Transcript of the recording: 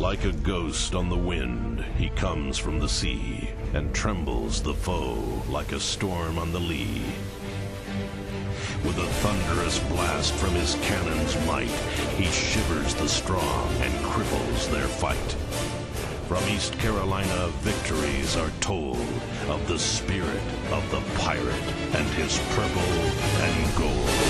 Like a ghost on the wind, he comes from the sea, and trembles the foe like a storm on the lee. With a thunderous blast from his cannon's might, he shivers the strong and cripples their fight. From East Carolina, victories are told of the spirit of the pirate and his purple and gold.